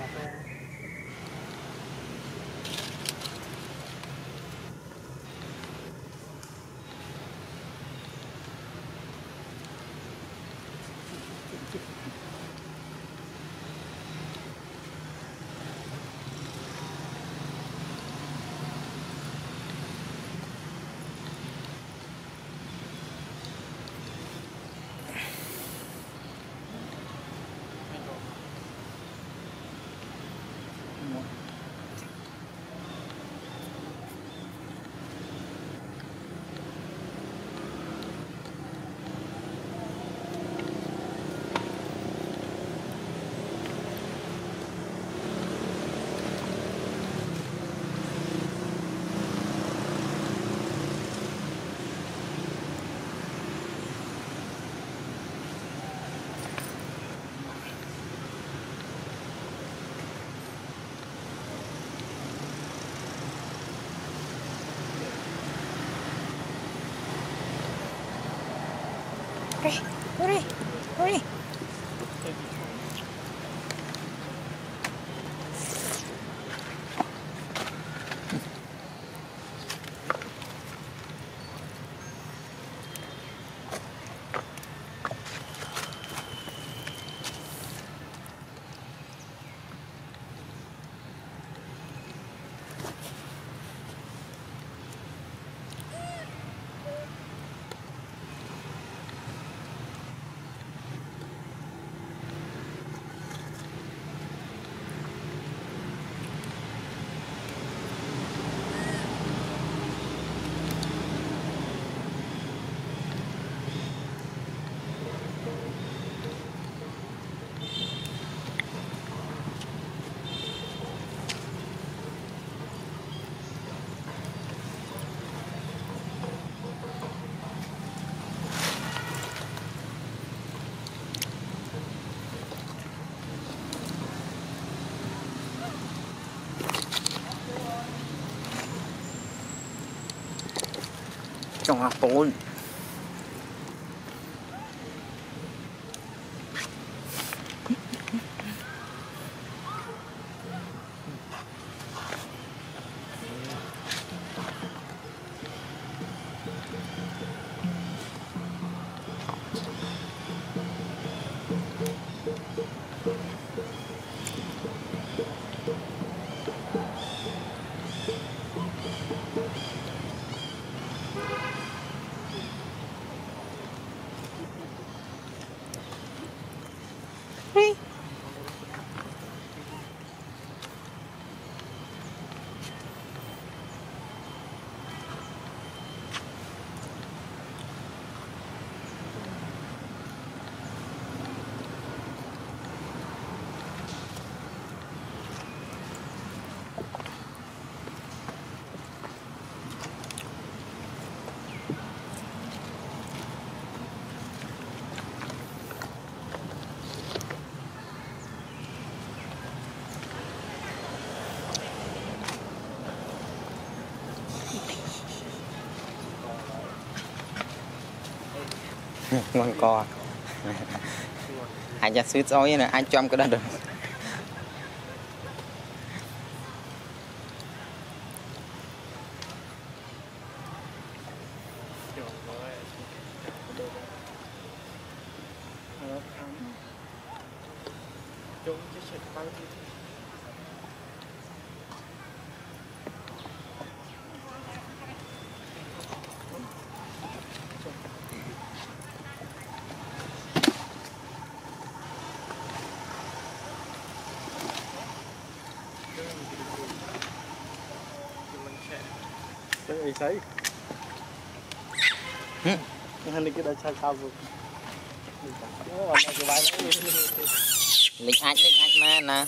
happen. ng 雨 ngon co. Anh ra suýt xối nè anh trong cái đó được. Don't just Isai. Hmm. Ini kita cari tahu. Nik aj nik aj mana?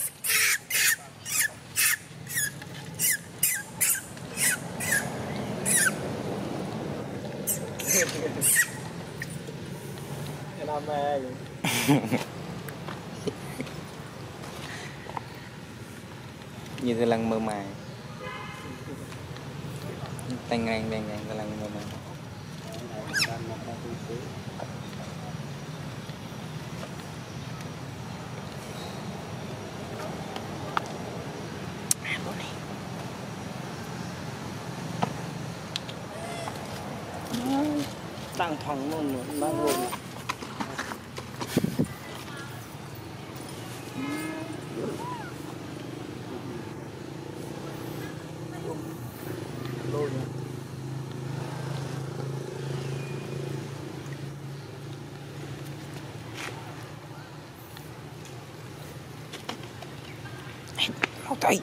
Kenapa ya? Như thế lăng mơ màng tăng ngang đen ngang cái ngang mơ ngang À, ngang này. đang thẳng luôn đang luôn Mau tay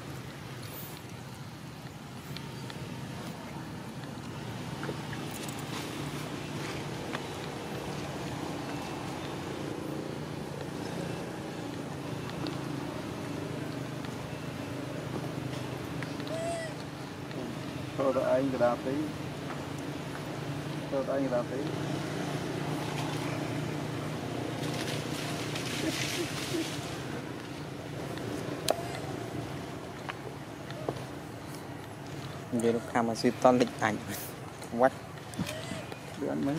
thôi đợi anh đạp tí thôi đợi anh đạp tí Thank you. និយាយលោកខាំអាស៊ីតនលិចអាញ់វត្តលឿនមិញ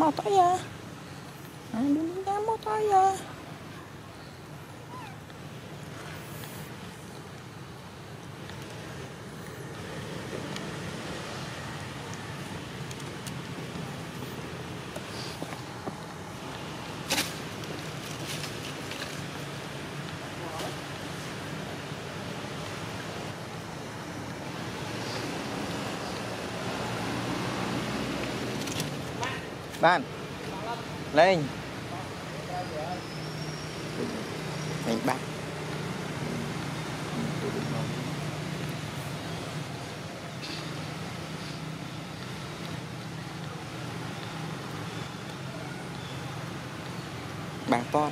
មកតយាអាយមិនចាំមកតយា bạn. Lên. Mình bắt bạn to.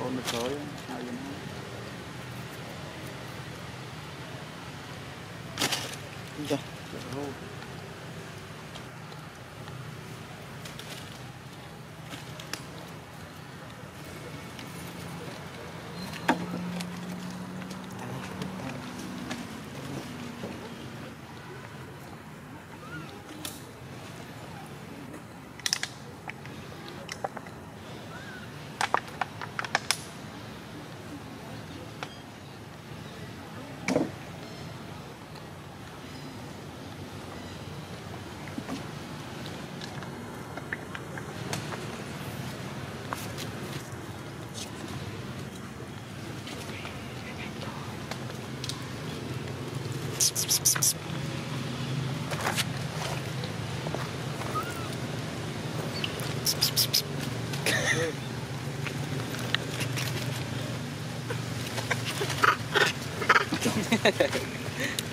Ôn được rồi, hai giờ nữa. Dạ. Rồi.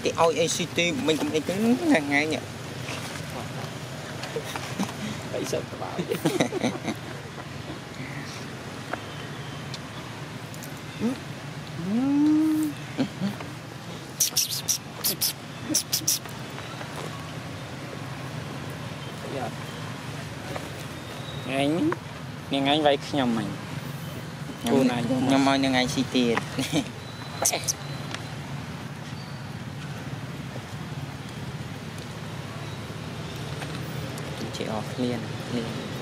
Cái oi ACT mình cũng đi tính là ngay nhỉ? Phải sợ các bạn. ឯងនាងឯងវាយខ្ញុំអញគូនឯងខ្ញុំឲ្យនាងឯងស៊ីទៀតជាអស់ឃ្លានឃ្លាន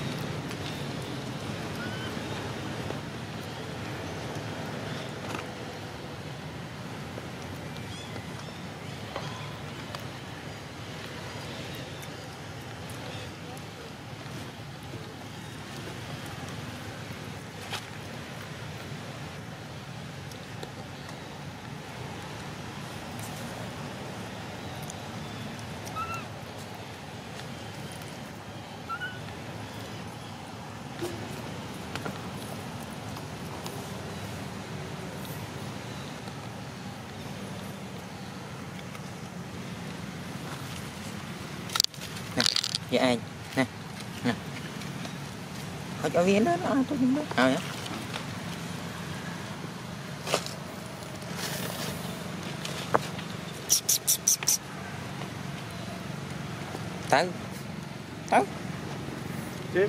Dạ, với anh nè nè. Họ cho viên đó nó tôi không biết à, nhá. tới. Tới. Chết